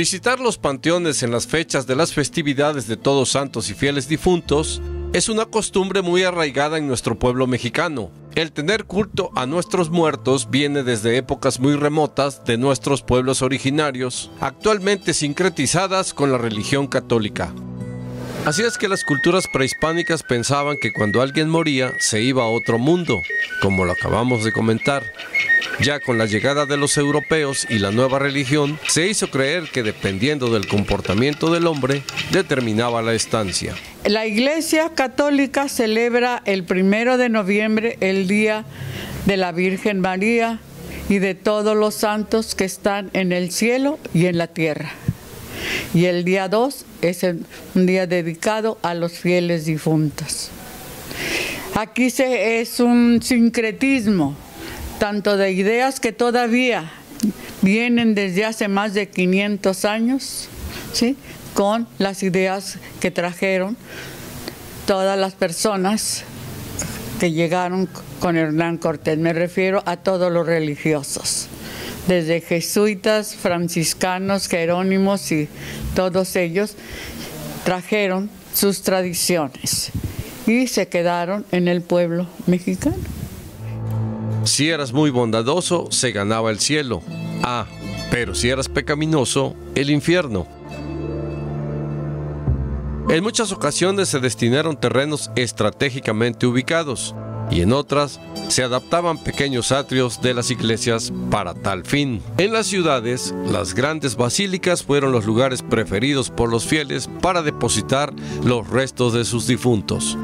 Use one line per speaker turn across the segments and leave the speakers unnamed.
Visitar los panteones en las fechas de las festividades de todos santos y fieles difuntos es una costumbre muy arraigada en nuestro pueblo mexicano. El tener culto a nuestros muertos viene desde épocas muy remotas de nuestros pueblos originarios, actualmente sincretizadas con la religión católica. Así es que las culturas prehispánicas pensaban que cuando alguien moría se iba a otro mundo, como lo acabamos de comentar. Ya con la llegada de los europeos y la nueva religión, se hizo creer que dependiendo del comportamiento del hombre, determinaba la estancia.
La Iglesia Católica celebra el primero de noviembre el Día de la Virgen María y de todos los santos que están en el cielo y en la tierra. Y el día 2 es un día dedicado a los fieles difuntos. Aquí se, es un sincretismo, tanto de ideas que todavía vienen desde hace más de 500 años, ¿sí? con las ideas que trajeron todas las personas que llegaron con Hernán Cortés. Me refiero a todos los religiosos, desde jesuitas, franciscanos, jerónimos y todos ellos trajeron sus tradiciones y se quedaron en el pueblo mexicano.
Si eras muy bondadoso, se ganaba el cielo. Ah, pero si eras pecaminoso, el infierno. En muchas ocasiones se destinaron terrenos estratégicamente ubicados y en otras se adaptaban pequeños atrios de las iglesias para tal fin. En las ciudades, las grandes basílicas fueron los lugares preferidos por los fieles para depositar los restos de sus difuntos.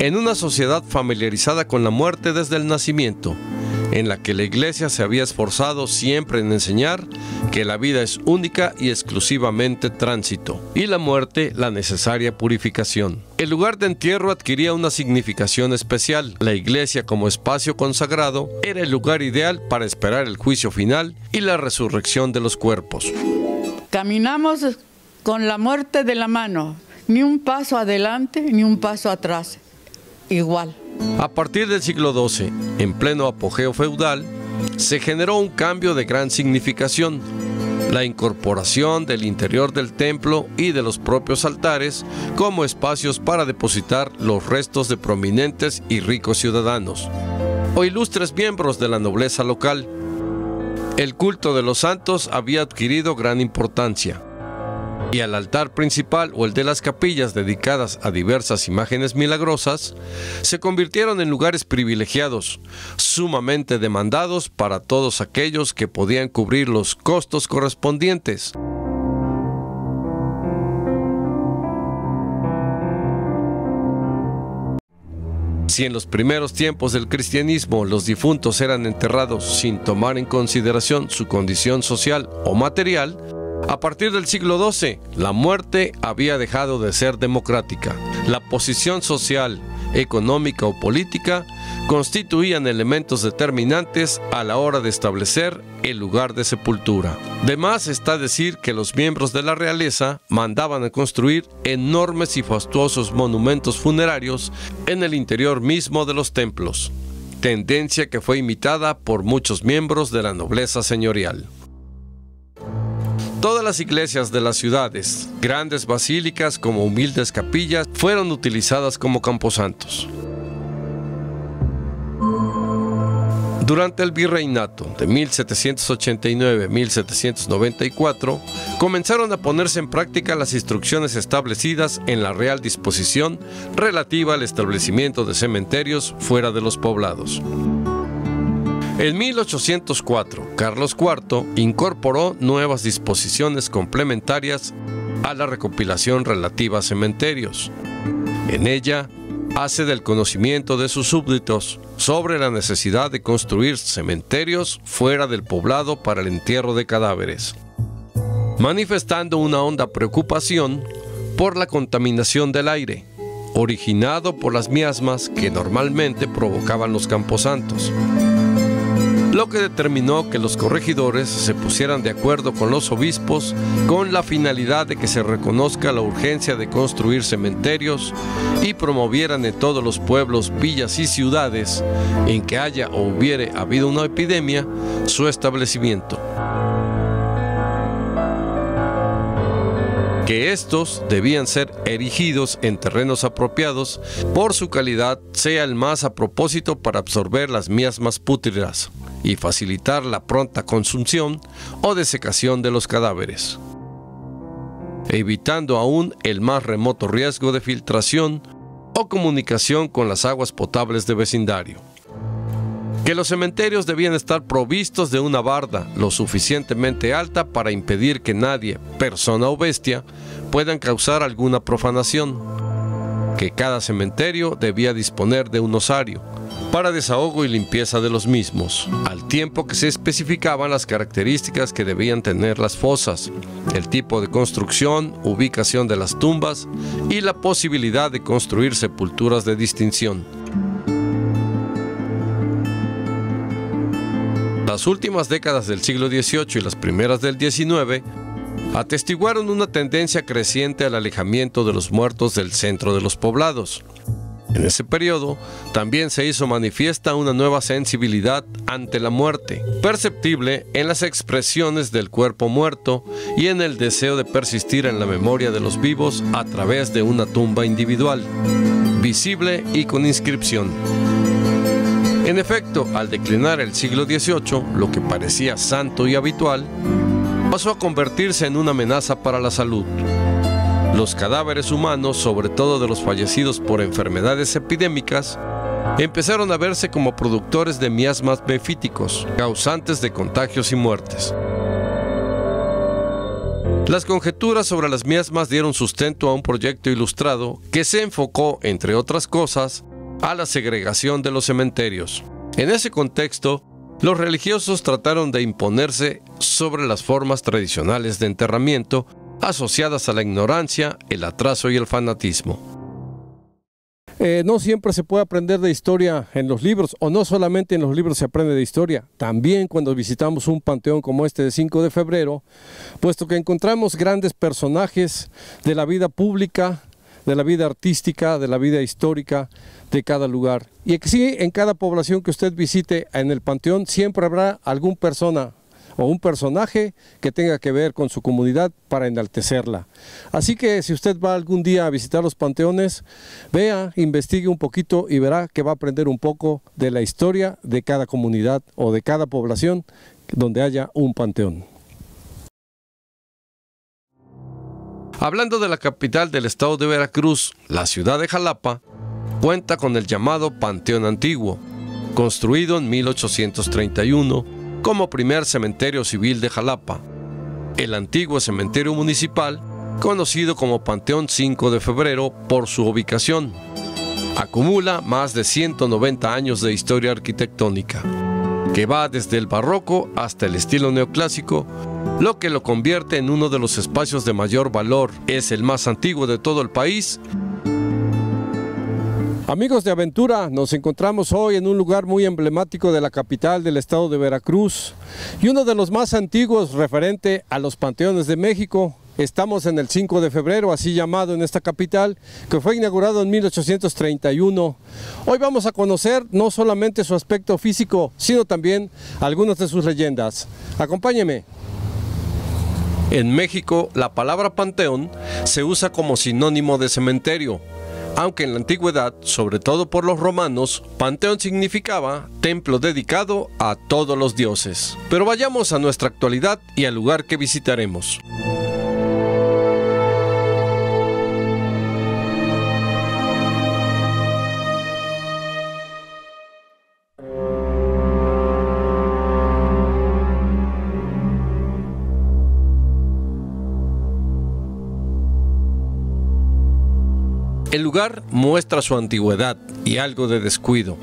En una sociedad familiarizada con la muerte desde el nacimiento, en la que la iglesia se había esforzado siempre en enseñar que la vida es única y exclusivamente tránsito, y la muerte la necesaria purificación. El lugar de entierro adquiría una significación especial. La iglesia como espacio consagrado era el lugar ideal para esperar el juicio final y la resurrección de los cuerpos.
Caminamos con la muerte de la mano, ni un paso adelante ni un paso atrás, igual.
A partir del siglo XII, en pleno apogeo feudal, se generó un cambio de gran significación, la incorporación del interior del templo y de los propios altares como espacios para depositar los restos de prominentes y ricos ciudadanos o ilustres miembros de la nobleza local. El culto de los santos había adquirido gran importancia y al altar principal o el de las capillas dedicadas a diversas imágenes milagrosas se convirtieron en lugares privilegiados, sumamente demandados para todos aquellos que podían cubrir los costos correspondientes. Si en los primeros tiempos del cristianismo los difuntos eran enterrados sin tomar en consideración su condición social o material, a partir del siglo XII, la muerte había dejado de ser democrática. La posición social, económica o política constituían elementos determinantes a la hora de establecer el lugar de sepultura. De más está decir que los miembros de la realeza mandaban a construir enormes y fastuosos monumentos funerarios en el interior mismo de los templos, tendencia que fue imitada por muchos miembros de la nobleza señorial. Todas las iglesias de las ciudades, grandes basílicas como humildes capillas, fueron utilizadas como camposantos. Durante el virreinato de 1789-1794, comenzaron a ponerse en práctica las instrucciones establecidas en la Real Disposición relativa al establecimiento de cementerios fuera de los poblados. En 1804, Carlos IV incorporó nuevas disposiciones complementarias a la recopilación relativa a cementerios. En ella, hace del conocimiento de sus súbditos sobre la necesidad de construir cementerios fuera del poblado para el entierro de cadáveres, manifestando una honda preocupación por la contaminación del aire, originado por las miasmas que normalmente provocaban los camposantos lo que determinó que los corregidores se pusieran de acuerdo con los obispos con la finalidad de que se reconozca la urgencia de construir cementerios y promovieran en todos los pueblos, villas y ciudades en que haya o hubiere habido una epidemia su establecimiento. Que estos debían ser erigidos en terrenos apropiados por su calidad, sea el más a propósito para absorber las miasmas pútridas y facilitar la pronta consunción o desecación de los cadáveres, evitando aún el más remoto riesgo de filtración o comunicación con las aguas potables de vecindario. Que los cementerios debían estar provistos de una barda lo suficientemente alta para impedir que nadie, persona o bestia, puedan causar alguna profanación. Que cada cementerio debía disponer de un osario, para desahogo y limpieza de los mismos, al tiempo que se especificaban las características que debían tener las fosas, el tipo de construcción, ubicación de las tumbas y la posibilidad de construir sepulturas de distinción. Las últimas décadas del siglo XVIII y las primeras del XIX atestiguaron una tendencia creciente al alejamiento de los muertos del centro de los poblados. En ese periodo también se hizo manifiesta una nueva sensibilidad ante la muerte, perceptible en las expresiones del cuerpo muerto y en el deseo de persistir en la memoria de los vivos a través de una tumba individual, visible y con inscripción. En efecto, al declinar el siglo XVIII, lo que parecía santo y habitual, pasó a convertirse en una amenaza para la salud. Los cadáveres humanos, sobre todo de los fallecidos por enfermedades epidémicas, empezaron a verse como productores de miasmas befíticos, causantes de contagios y muertes. Las conjeturas sobre las miasmas dieron sustento a un proyecto ilustrado que se enfocó, entre otras cosas, a la segregación de los cementerios. En ese contexto, los religiosos trataron de imponerse sobre las formas tradicionales de enterramiento asociadas a la ignorancia, el atraso y el fanatismo.
Eh, no siempre se puede aprender de historia en los libros, o no solamente en los libros se aprende de historia, también cuando visitamos un panteón como este de 5 de febrero, puesto que encontramos grandes personajes de la vida pública, de la vida artística, de la vida histórica de cada lugar. Y sí, en cada población que usted visite en el panteón siempre habrá algún persona, o un personaje que tenga que ver con su comunidad para enaltecerla. Así que si usted va algún día a visitar los panteones, vea, investigue un poquito y verá que va a aprender un poco de la historia de cada comunidad o de cada población donde haya un panteón.
Hablando de la capital del estado de Veracruz, la ciudad de Jalapa cuenta con el llamado Panteón Antiguo, construido en 1831 como primer cementerio civil de Jalapa, el antiguo cementerio municipal, conocido como Panteón 5 de Febrero por su ubicación. Acumula más de 190 años de historia arquitectónica, que va desde el barroco hasta el estilo neoclásico, lo que lo convierte en uno de los espacios de mayor valor. Es el más antiguo de todo el país
Amigos de aventura, nos encontramos hoy en un lugar muy emblemático de la capital del estado de Veracruz y uno de los más antiguos referente a los panteones de México. Estamos en el 5 de febrero, así llamado en esta capital, que fue inaugurado en 1831. Hoy vamos a conocer no solamente su aspecto físico, sino también algunas de sus leyendas. Acompáñeme.
En México, la palabra panteón se usa como sinónimo de cementerio aunque en la antigüedad, sobre todo por los romanos, panteón significaba templo dedicado a todos los dioses. Pero vayamos a nuestra actualidad y al lugar que visitaremos. El lugar muestra su antigüedad y algo de descuido.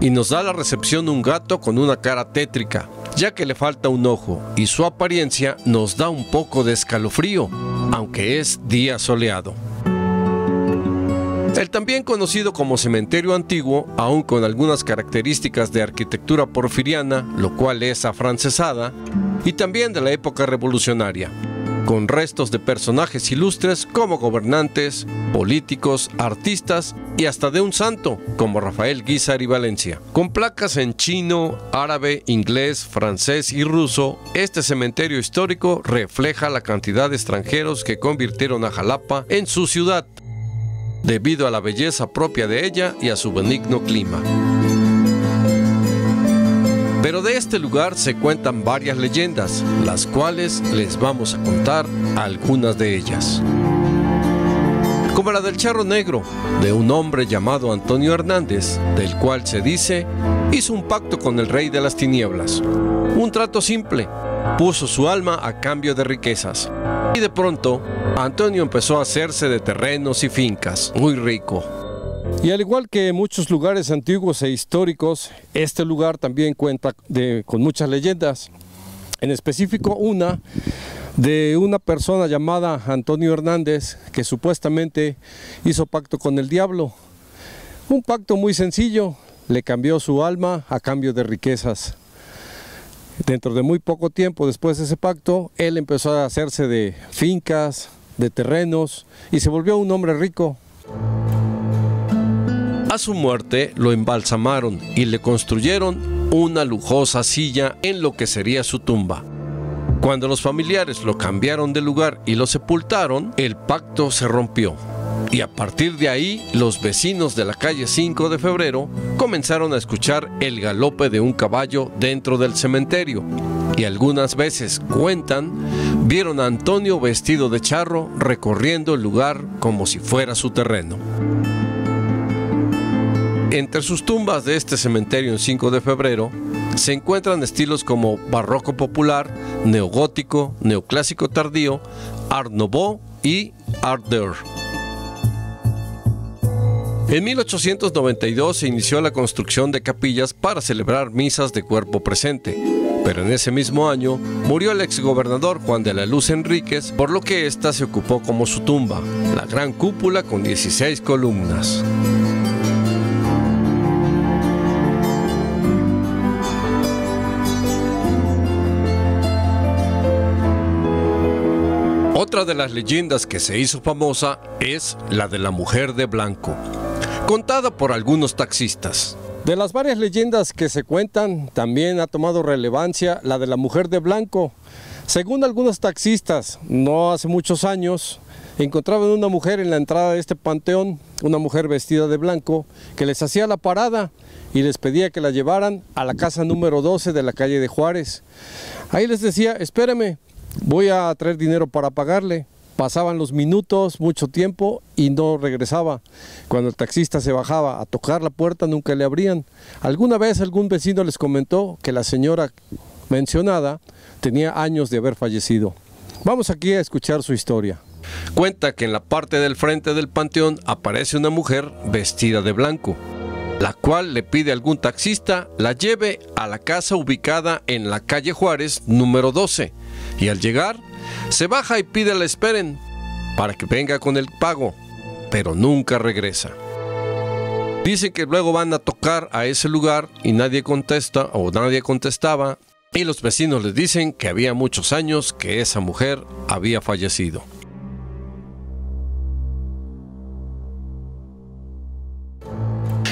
Y nos da la recepción un gato con una cara tétrica, ya que le falta un ojo, y su apariencia nos da un poco de escalofrío, aunque es día soleado. El también conocido como cementerio antiguo, aún con algunas características de arquitectura porfiriana, lo cual es afrancesada, y también de la época revolucionaria. con restos de personajes ilustres como gobernantes, políticos, artistas y hasta de un santo como Rafael Guizar y Valencia. Con placas en chino, árabe, inglés, francés y ruso, este cementerio histórico refleja la cantidad de extranjeros que convirtieron a Jalapa en su ciudad, debido a la belleza propia de ella y a su benigno clima. Pero de este lugar se cuentan varias leyendas, las cuales les vamos a contar algunas de ellas. Como la del charro negro, de un hombre llamado Antonio Hernández, del cual se dice hizo un pacto con el rey de las tinieblas. Un trato simple, puso su alma a cambio de riquezas. Y de pronto, Antonio empezó a hacerse de terrenos y fincas, muy rico.
Y al igual que muchos lugares antiguos e históricos, este lugar también cuenta con muchas leyendas. En específico una de una persona llamada Antonio Hernández que supuestamente hizo pacto con el diablo. Un pacto muy sencillo, le cambió su alma a cambio de riquezas. Dentro de muy poco tiempo después de ese pacto, él empezó a hacerse de fincas, de terrenos y se volvió un hombre rico.
A su muerte lo embalsamaron y le construyeron una lujosa silla en lo que sería su tumba. Cuando los familiares lo cambiaron de lugar y lo sepultaron, el pacto se rompió. Y a partir de ahí, los vecinos de la calle 5 de febrero comenzaron a escuchar el galope de un caballo dentro del cementerio. Y algunas veces cuentan, vieron a Antonio vestido de charro recorriendo el lugar como si fuera su terreno. Entre sus tumbas de este cementerio en 5 de febrero se encuentran estilos como barroco popular, neogótico, neoclásico tardío, art nouveau y art d'or. En 1892 se inició la construcción de capillas para celebrar misas de cuerpo presente, pero en ese mismo año murió el exgobernador Juan de la Luz Enríquez, por lo que ésta se ocupó como su tumba, la gran cúpula con 16 columnas. Otra de las leyendas que se hizo famosa es la de la mujer de blanco, contada por algunos taxistas.
De las varias leyendas que se cuentan, también ha tomado relevancia la de la mujer de blanco. Según algunos taxistas, no hace muchos años, encontraban una mujer en la entrada de este panteón, una mujer vestida de blanco, que les hacía la parada y les pedía que la llevaran a la casa número 12 de la calle de Juárez. Ahí les decía, espérame, voy a traer dinero para pagarle. Pasaban los minutos, mucho tiempo y no regresaba. Cuando el taxista se bajaba a tocar la puerta nunca le abrían. Alguna vez algún vecino les comentó que la señora mencionada tenía años de haber fallecido. Vamos aquí a escuchar su historia.
Cuenta que en la parte del frente del panteón aparece una mujer vestida de blanco, la cual le pide a algún taxista la lleve a la casa ubicada en la calle Juárez número 12 y al llegar se baja y pide la esperen para que venga con el pago, pero nunca regresa. Dicen que luego van a tocar a ese lugar y nadie contesta o nadie contestaba y los vecinos les dicen que había muchos años que esa mujer había fallecido.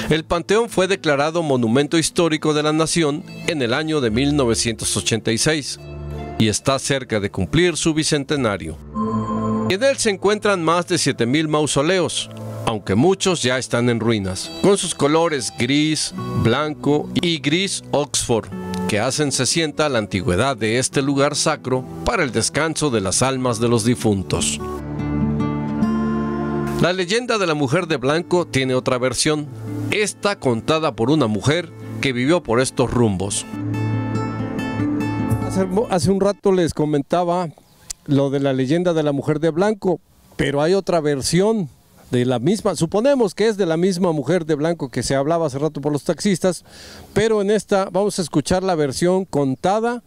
El panteón fue declarado Monumento Histórico de la Nación en el año de 1986 y está cerca de cumplir su bicentenario. En él se encuentran más de 7.000 mausoleos, aunque muchos ya están en ruinas, con sus colores gris, blanco y gris Oxford, que hacen se sienta la antigüedad de este lugar sacro para el descanso de las almas de los difuntos. La leyenda de la mujer de blanco tiene otra versión, esta contada por una mujer que vivió por estos rumbos.
Hace, un rato les comentaba lo de la leyenda de la mujer de blanco, pero hay otra versión de la misma, suponemos que es de la misma mujer de blanco que se hablaba hace rato por los taxistas, pero en esta vamos a escuchar la versión contada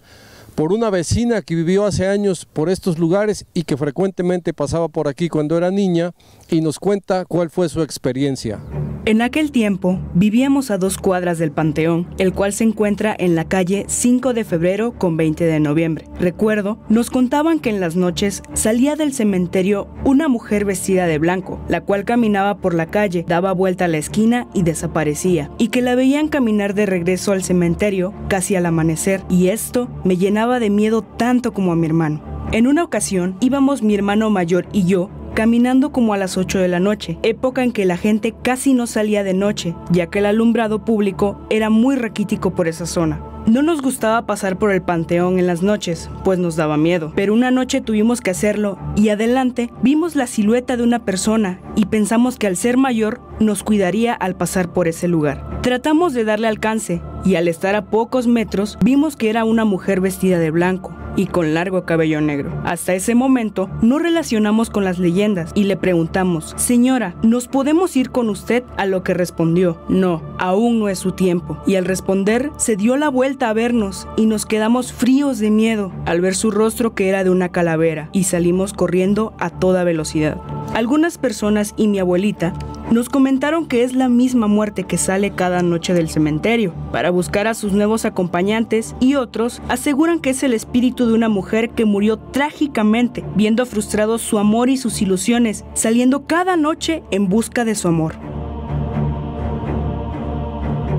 por una vecina que vivió hace años por estos lugares y que frecuentemente pasaba por aquí cuando era niña y nos cuenta cuál fue su experiencia.
En aquel tiempo vivíamos a dos cuadras del Panteón, el cual se encuentra en la calle 5 de febrero con 20 de noviembre. Recuerdo, nos contaban que en las noches salía del cementerio una mujer vestida de blanco, la cual caminaba por la calle, daba vuelta a la esquina y desaparecía, y que la veían caminar de regreso al cementerio casi al amanecer, y esto me llenaba de miedo tanto como a mi hermano. En una ocasión íbamos mi hermano mayor y yo caminando como a las 8 de la noche, época en que la gente casi no salía de noche, ya que el alumbrado público era muy raquítico por esa zona. No nos gustaba pasar por el panteón en las noches, pues nos daba miedo, pero una noche tuvimos que hacerlo y adelante vimos la silueta de una persona y pensamos que al ser mayor nos cuidaría al pasar por ese lugar. Tratamos de darle alcance y al estar a pocos metros vimos que era una mujer vestida de blanco, y con largo cabello negro. Hasta ese momento no relacionamos con las leyendas y le preguntamos, señora, ¿nos podemos ir con usted? A lo que respondió, no, aún no es su tiempo. Y al responder, se dio la vuelta a vernos y nos quedamos fríos de miedo al ver su rostro que era de una calavera y salimos corriendo a toda velocidad. Algunas personas y mi abuelita nos comentaron que es la misma muerte que sale cada noche del cementerio para buscar a sus nuevos acompañantes y otros aseguran que es el espíritu de una mujer que murió trágicamente viendo frustrados su amor y sus ilusiones, saliendo cada noche en busca de su amor.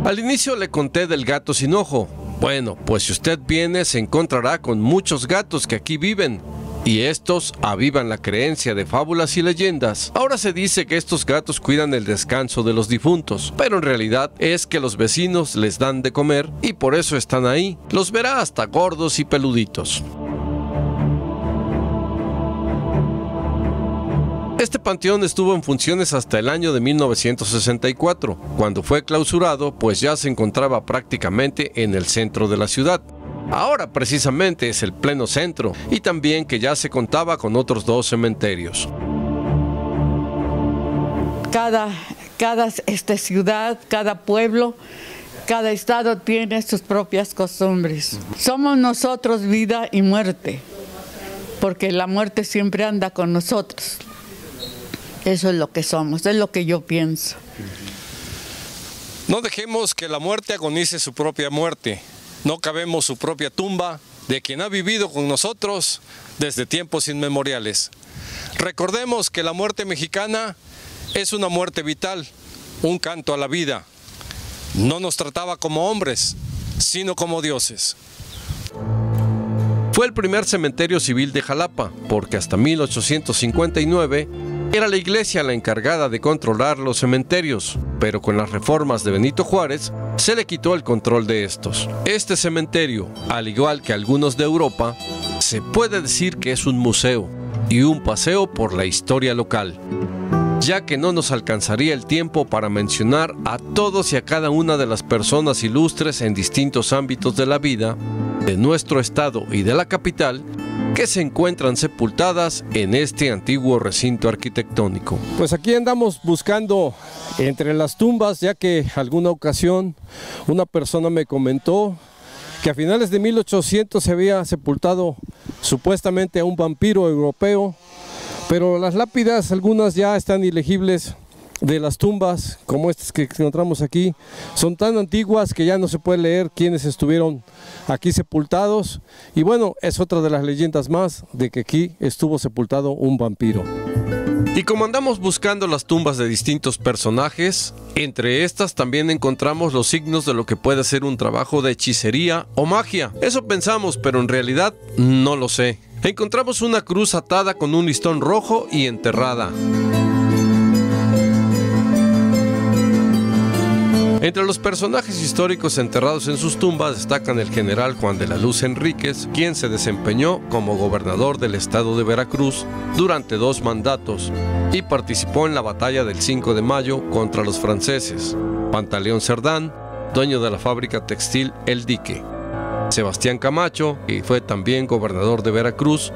Al inicio le conté del gato sin ojo. Bueno, pues si usted viene se encontrará con muchos gatos que aquí viven y estos avivan la creencia de fábulas y leyendas. Ahora se dice que estos gatos cuidan el descanso de los difuntos, pero en realidad es que los vecinos les dan de comer y por eso están ahí. Los verá hasta gordos y peluditos. Este panteón estuvo en funciones hasta el año de 1964, cuando fue clausurado, pues ya se encontraba prácticamente en el centro de la ciudad. Ahora precisamente es el pleno centro y también que ya se contaba con otros dos cementerios.
Cada, cada este, ciudad, cada pueblo, cada estado tiene sus propias costumbres. Somos nosotros vida y muerte, porque la muerte siempre anda con nosotros. Eso es lo que somos, es lo que yo pienso.
No dejemos que la muerte agonice su propia muerte no cabemos su propia tumba de quien ha vivido con nosotros desde tiempos inmemoriales. Recordemos que la muerte mexicana es una muerte vital, un canto a la vida. No nos trataba como hombres, sino como dioses. Fue el primer cementerio civil de Jalapa, porque hasta 1859 era la iglesia la encargada de controlar los cementerios, pero con las reformas de Benito Juárez se le quitó el control de estos. Este cementerio, al igual que algunos de Europa, se puede decir que es un museo y un paseo por la historia local, ya que no nos alcanzaría el tiempo para mencionar a todos y a cada una de las personas ilustres en distintos ámbitos de la vida de nuestro estado y de la capital que se encuentran sepultadas en este antiguo recinto arquitectónico.
Pues aquí andamos buscando entre las tumbas, ya que alguna ocasión una persona me comentó que a finales de 1800 se había sepultado supuestamente a un vampiro europeo, pero las lápidas algunas ya están ilegibles de las tumbas, como estas que encontramos aquí, son tan antiguas que ya no se puede leer quiénes estuvieron aquí sepultados. Y bueno, es otra de las leyendas más de que aquí estuvo sepultado un vampiro.
Y como andamos buscando las tumbas de distintos personajes, entre estas también encontramos los signos de lo que puede ser un trabajo de hechicería o magia. Eso pensamos, pero en realidad no lo sé. Encontramos una cruz atada con un listón rojo y enterrada. Entre los personajes históricos enterrados en sus tumbas destacan el general Juan de la Luz Enríquez, quien se desempeñó como gobernador del estado de Veracruz durante dos mandatos y participó en la batalla del 5 de mayo contra los franceses. Pantaleón Cerdán, dueño de la fábrica textil El Dique. Sebastián Camacho, que fue también gobernador de Veracruz,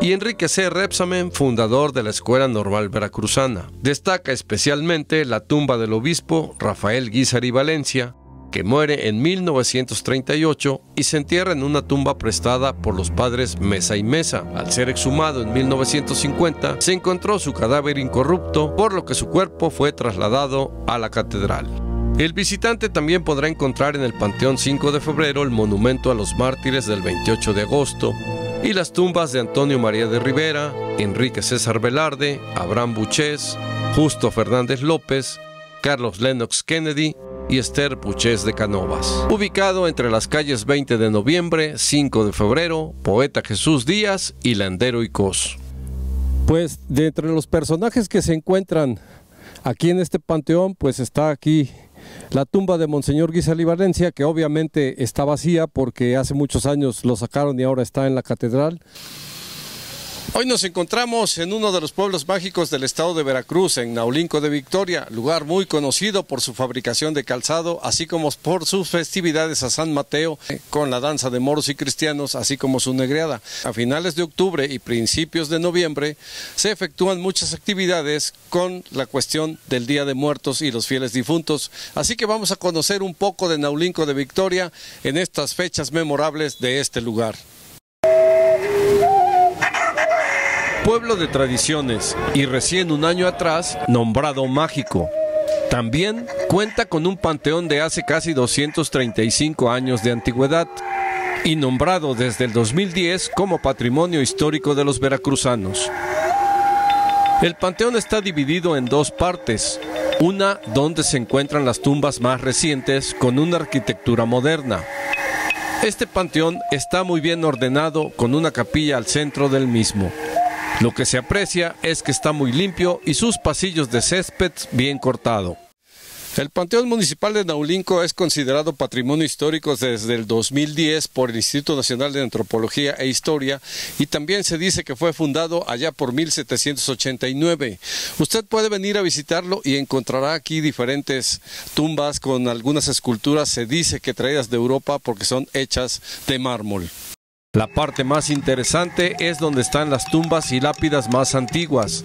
y Enrique C. Repsamen, fundador de la Escuela Normal Veracruzana. Destaca especialmente la tumba del obispo Rafael Guizar y Valencia, que muere en 1938 y se entierra en una tumba prestada por los padres Mesa y Mesa. Al ser exhumado en 1950, se encontró su cadáver incorrupto, por lo que su cuerpo fue trasladado a la catedral. El visitante también podrá encontrar en el Panteón 5 de febrero el monumento a los mártires del 28 de agosto y las tumbas de Antonio María de Rivera, Enrique César Velarde, Abraham Buchés, Justo Fernández López, Carlos Lennox Kennedy y Esther Puchés de Canovas. Ubicado entre las calles 20 de noviembre, 5 de febrero, Poeta Jesús Díaz y Landero y Cos.
Pues de entre los personajes que se encuentran aquí en este panteón, pues está aquí la tumba de Monseñor Guizali Valencia, que obviamente está vacía porque hace muchos años lo sacaron y ahora está en la catedral.
Hoy nos encontramos en uno de los pueblos mágicos del estado de Veracruz, en Naulinco de Victoria, lugar muy conocido por su fabricación de calzado, así como por sus festividades a San Mateo, con la danza de moros y cristianos, así como su negreada. A finales de octubre y principios de noviembre se efectúan muchas actividades con la cuestión del Día de Muertos y los fieles difuntos, así que vamos a conocer un poco de Naulinco de Victoria en estas fechas memorables de este lugar. Pueblo de tradiciones y recién un año atrás nombrado mágico. También cuenta con un panteón de hace casi 235 años de antigüedad y nombrado desde el 2010 como Patrimonio Histórico de los Veracruzanos. El panteón está dividido en dos partes, una donde se encuentran las tumbas más recientes con una arquitectura moderna. Este panteón está muy bien ordenado con una capilla al centro del mismo. Lo que se aprecia es que está muy limpio y sus pasillos de césped bien cortado. El Panteón Municipal de Naulinco es considerado patrimonio histórico desde el 2010 por el Instituto Nacional de Antropología e Historia y también se dice que fue fundado allá por 1789. Usted puede venir a visitarlo y encontrará aquí diferentes tumbas con algunas esculturas, se dice que traídas de Europa porque son hechas de mármol. La parte más interesante es donde están las tumbas y lápidas más antiguas.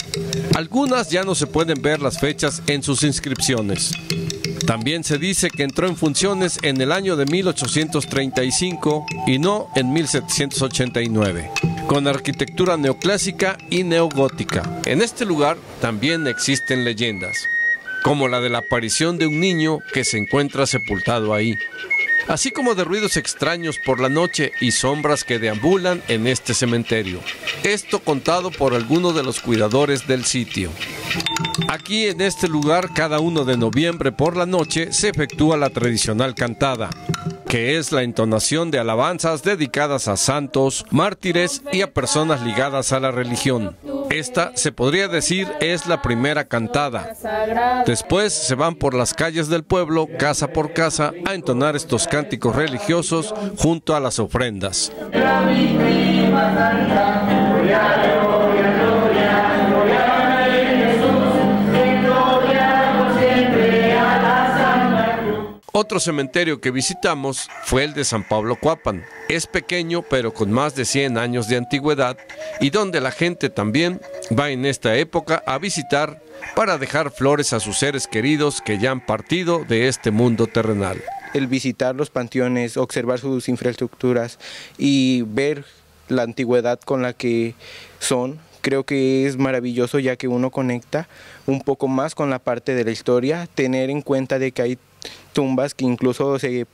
Algunas ya no se pueden ver las fechas en sus inscripciones. También se dice que entró en funciones en el año de 1835 y no en 1789, con arquitectura neoclásica y neogótica. En este lugar también existen leyendas, como la de la aparición de un niño que se encuentra sepultado ahí así como de ruidos extraños por la noche y sombras que deambulan en este cementerio. Esto contado por algunos de los cuidadores del sitio. Aquí en este lugar, cada uno de noviembre por la noche se efectúa la tradicional cantada, que es la entonación de alabanzas dedicadas a santos, mártires y a personas ligadas a la religión. Esta, se podría decir, es la primera cantada. Después se van por las calles del pueblo, casa por casa, a entonar estos cánticos religiosos junto a las ofrendas. Otro cementerio que visitamos fue el de San Pablo Cuapan. Es pequeño pero con más de 100 años de antigüedad y donde la gente también va en esta época a visitar para dejar flores a sus seres queridos que ya han partido de este mundo terrenal.
El visitar los panteones, observar sus infraestructuras y ver la antigüedad con la que son, creo que es maravilloso ya que uno conecta un poco más con la parte de la historia, tener en cuenta de que hay tumbas que incluso se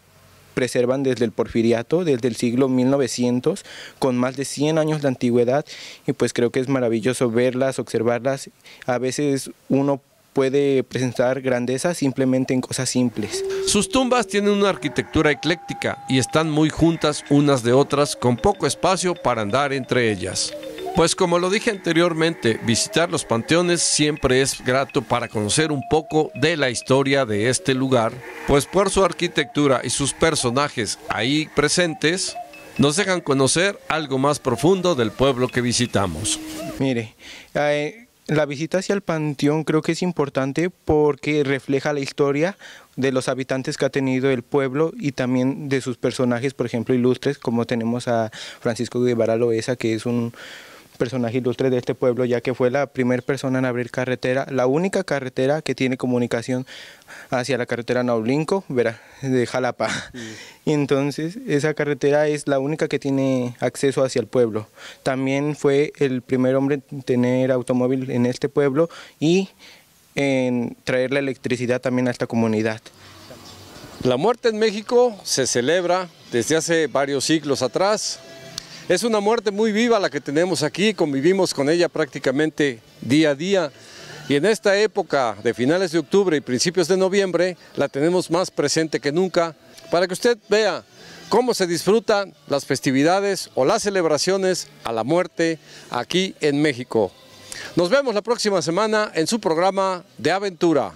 preservan desde el porfiriato, desde el siglo 1900, con más de 100 años de antigüedad, y pues creo que es maravilloso verlas, observarlas. A veces uno puede presentar grandeza simplemente en cosas simples.
Sus tumbas tienen una arquitectura ecléctica y están muy juntas unas de otras, con poco espacio para andar entre ellas. Pues como lo dije anteriormente, visitar los panteones siempre es grato para conocer un poco de la historia de este lugar, pues por su arquitectura y sus personajes ahí presentes, nos dejan conocer algo más profundo del pueblo que visitamos.
Mire, eh, la visita hacia el panteón creo que es importante porque refleja la historia de los habitantes que ha tenido el pueblo y también de sus personajes, por ejemplo, ilustres, como tenemos a Francisco Guevara Loesa, que es un personaje ilustre de este pueblo, ya que fue la primera persona en abrir carretera, la única carretera que tiene comunicación hacia la carretera Naulinco, de Jalapa. Y entonces esa carretera es la única que tiene acceso hacia el pueblo. También fue el primer hombre en tener automóvil en este pueblo y en traer la electricidad también a esta comunidad.
La muerte en México se celebra desde hace varios siglos atrás. Es una muerte muy viva la que tenemos aquí, convivimos con ella prácticamente día a día. Y en esta época de finales de octubre y principios de noviembre la tenemos más presente que nunca para que usted vea cómo se disfrutan las festividades o las celebraciones a la muerte aquí en México. Nos vemos la próxima semana en su programa de aventura.